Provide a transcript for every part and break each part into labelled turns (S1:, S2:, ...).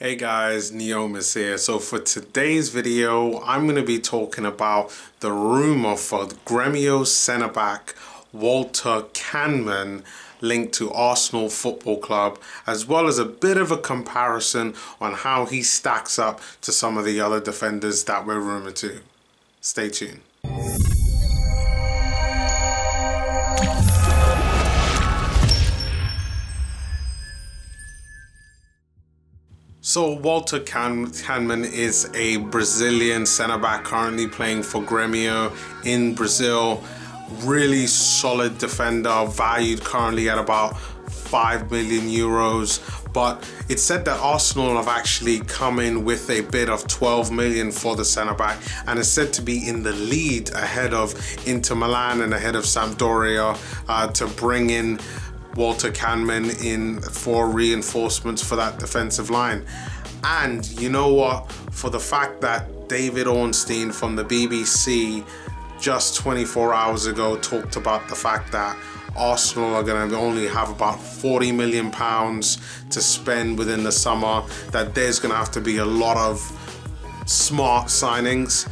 S1: Hey guys, Neomis here. So for today's video, I'm going to be talking about the rumor for Gremio centre back Walter Kannemann linked to Arsenal Football Club, as well as a bit of a comparison on how he stacks up to some of the other defenders that we're rumored to. Stay tuned. So Walter Can Kannemann is a Brazilian centre back currently playing for Gremio in Brazil. Really solid defender, valued currently at about 5 million euros. But it's said that Arsenal have actually come in with a bid of 12 million for the centre back and is said to be in the lead ahead of Inter Milan and ahead of Sampdoria uh, to bring in Walter Kannemann in for reinforcements for that defensive line. And you know what? For the fact that David Ornstein from the BBC just 24 hours ago talked about the fact that Arsenal are going to only have about 40 million pounds to spend within the summer, that there's going to have to be a lot of smart signings.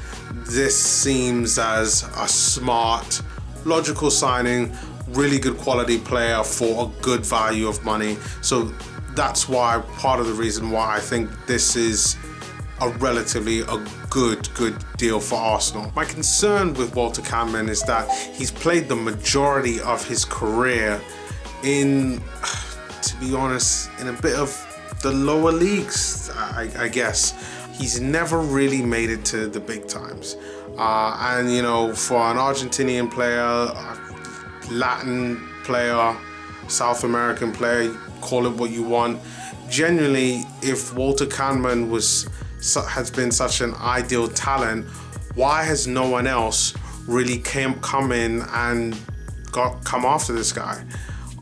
S1: This seems as a smart, logical signing really good quality player for a good value of money. So that's why part of the reason why I think this is a relatively a good good deal for Arsenal. My concern with Walter Kannemann is that he's played the majority of his career in to be honest in a bit of the lower leagues I, I guess he's never really made it to the big times uh, and you know for an Argentinian player Latin player, South American player, call it what you want. Genuinely, if Walter Kannemann was has been such an ideal talent, why has no one else really came come in and got come after this guy?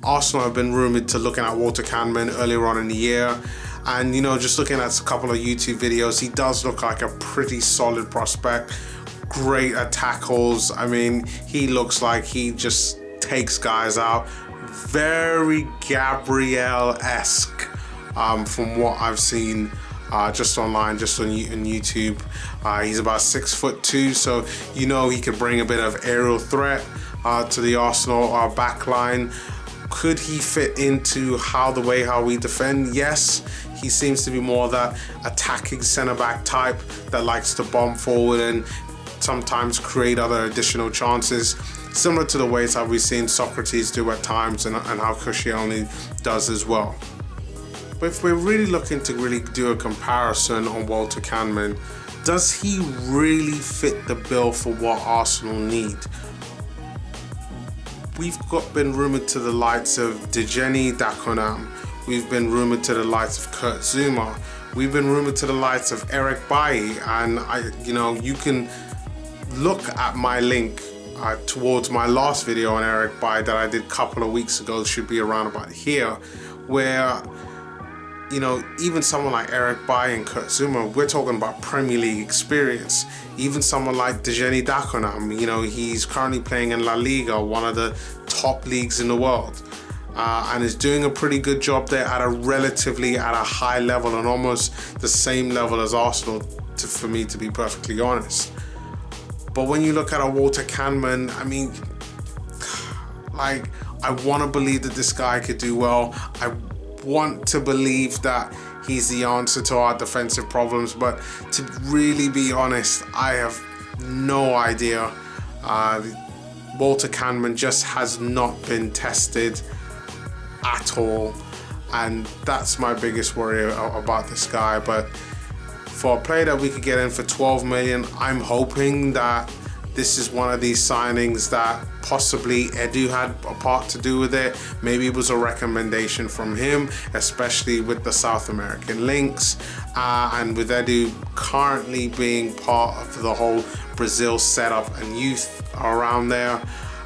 S1: Arsenal have been rumored to looking at Walter Kannemann earlier on in the year. And you know, just looking at a couple of YouTube videos, he does look like a pretty solid prospect. Great at tackles. I mean, he looks like he just takes guys out. Very Gabriel-esque um, from what I've seen uh, just online, just on, on YouTube. Uh, he's about six foot two, so you know he could bring a bit of aerial threat uh, to the Arsenal uh, back line. Could he fit into how the way how we defend? Yes, he seems to be more of that attacking centre back type that likes to bomb forward and sometimes create other additional chances similar to the ways how we've seen Sokratis do at times and, and how Koscielny does as well. But if we're really looking to really do a comparison on Walter Kannemann, does he really fit the bill for what Arsenal need? We've got been rumoured to the likes of Djene Dakonam. We've been rumoured to the likes of Kurt Zouma. We've been rumoured to the likes of Eric Bailly. And I, you know, you can look at my link uh, towards my last video on Eric Bailly that I did a couple of weeks ago, should be around about here, where, you know, even someone like Eric Bailly and Kurt Zouma, we're talking about Premier League experience. Even someone like Djene Dakonam, you know, he's currently playing in La Liga, one of the top leagues in the world. Uh, and is doing a pretty good job there at a relatively at a high level and almost the same level as Arsenal to, for me to be perfectly honest. But when you look at a Walter Kannemann, I mean, like, I want to believe that this guy could do well. I want to believe that he's the answer to our defensive problems. But to really be honest, I have no idea. Uh, Walter Kannemann just has not been tested at all. And that's my biggest worry about this guy. But for a player that we could get in for 12 million, I'm hoping that this is one of these signings that possibly Edu had a part to do with it. Maybe it was a recommendation from him, especially with the South American links. Uh, and with Edu currently being part of the whole Brazil setup and youth around there.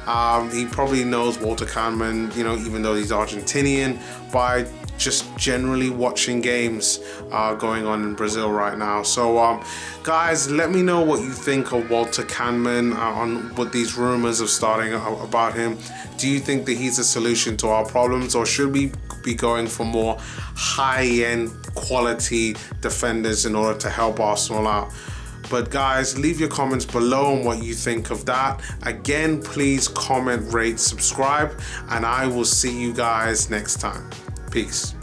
S1: Um, he probably knows Walter Kannemann, you know, even though he's Argentinian, by just generally watching games uh, going on in Brazil right now. So, um, guys, let me know what you think of Walter Kannemann uh, on what these rumors of starting about him. Do you think that he's a solution to our problems, or should we be going for more high-end quality defenders in order to help Arsenal out. But guys, leave your comments below on what you think of that. Again, please comment, rate, subscribe, and I will see you guys next time. Peace.